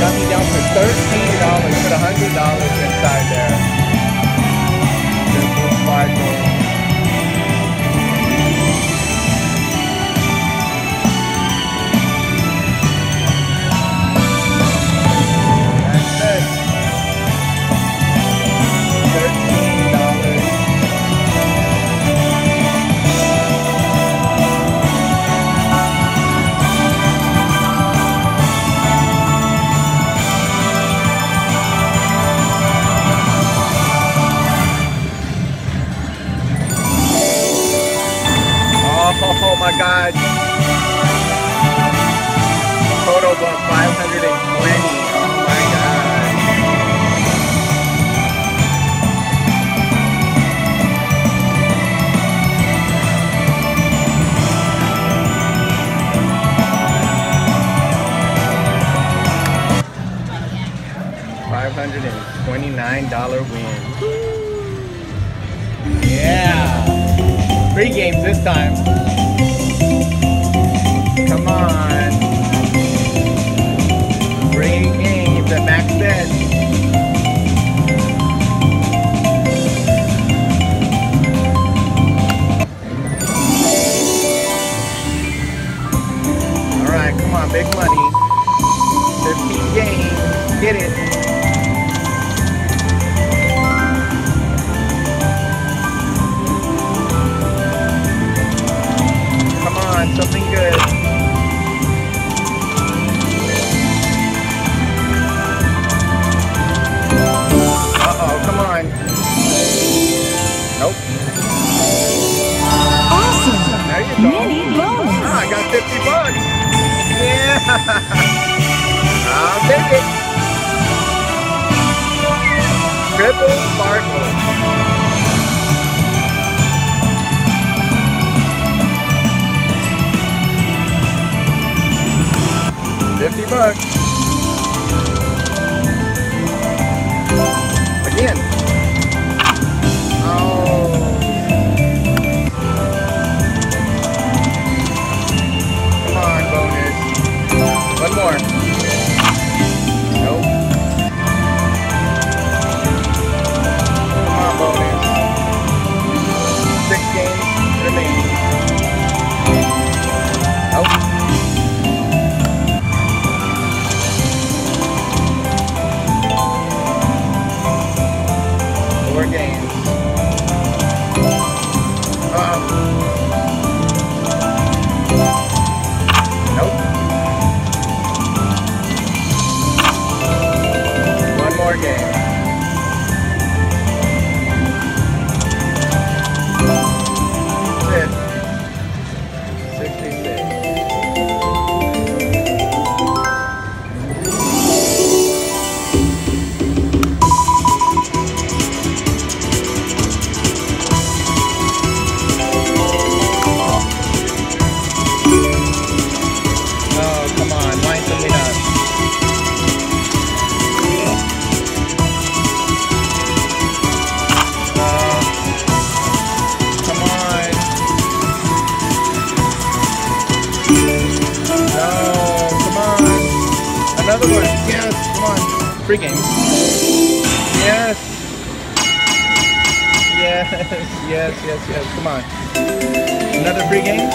Got me down for thirteen dollars. Put a hundred dollars inside there. Just for sparkle. $29 win. Yeah. Three games this time. Come on. Bring games at max bet. big money. Sparkle. Fifty bucks. Free game. Yes. Yes, yes, yes, yes. Come on. Another free game.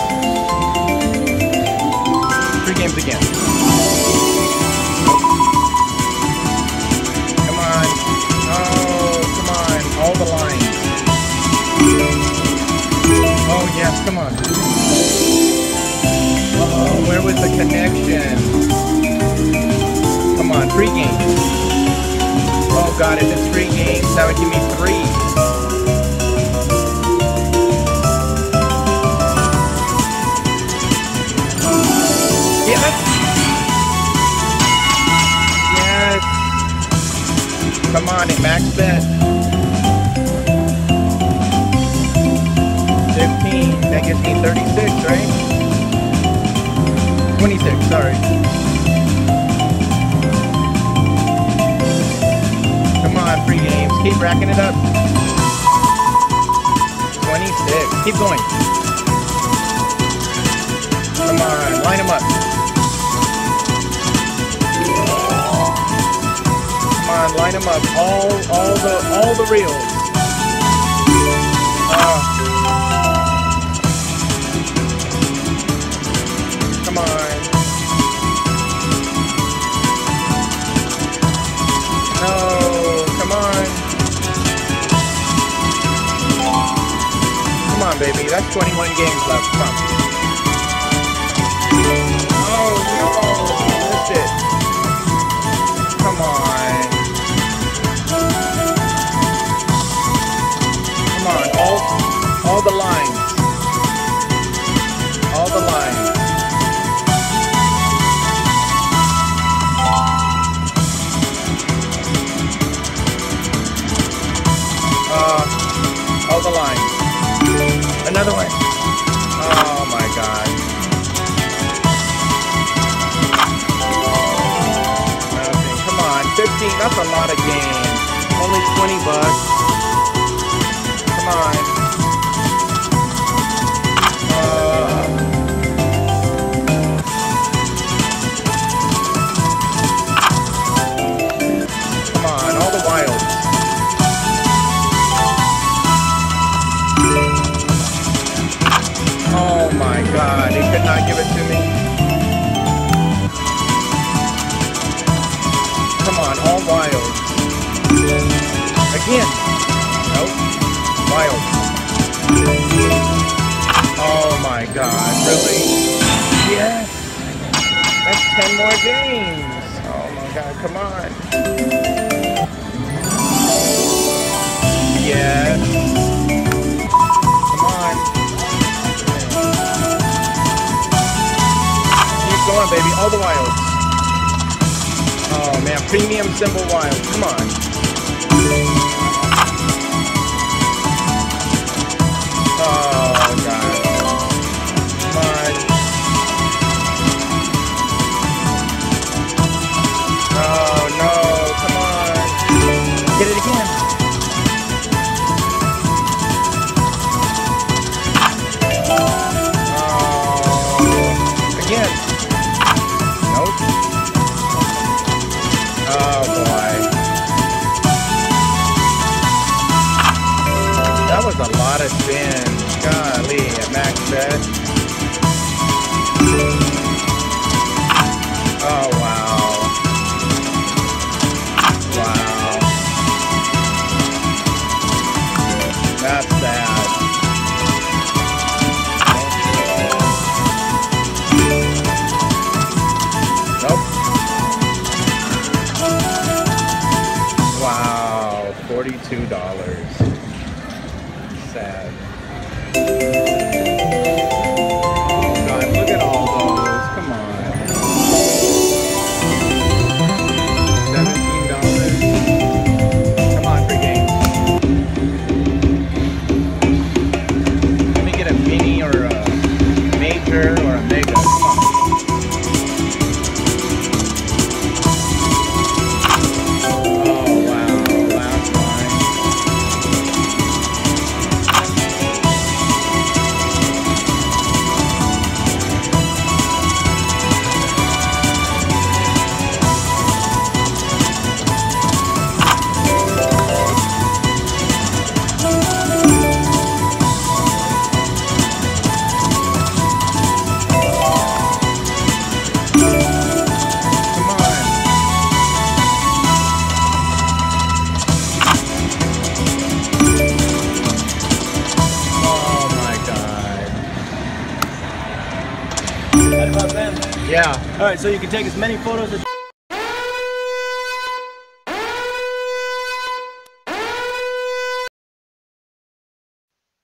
Free games again. Come on. Oh, come on. All the lines. Oh, yes, come on. Oh, God, it's free games, that would give me three. Yes! Yes! Come on, it max bet. 15, that gives me 36, right? 26, sorry. on games. Keep racking it up. 26. Keep going. Come on. Line them up. Come on. Line them up. All, all the, all the reels. Uh, baby. That's 21 games left. On. the Another one. Oh my god. Nothing. Come on, 15, that's a lot of games. Only 20 bucks. Come on. Wild. Oh my god, really? Yes! That's 10 more games! Oh my god, come on. Yes. Come on, Keep going, baby. All the wilds. Oh, man. Premium symbol wild. Come on. Oh, $42 sad. Yeah. All right, so you can take as many photos as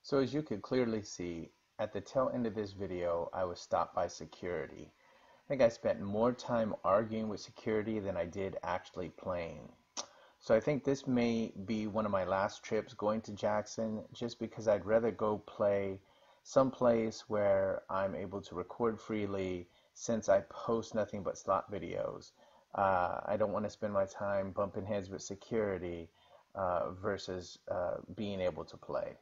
So as you can clearly see, at the tail end of this video, I was stopped by security. I think I spent more time arguing with security than I did actually playing. So I think this may be one of my last trips going to Jackson just because I'd rather go play someplace where I'm able to record freely since I post nothing but slot videos. Uh, I don't want to spend my time bumping heads with security uh, versus uh, being able to play.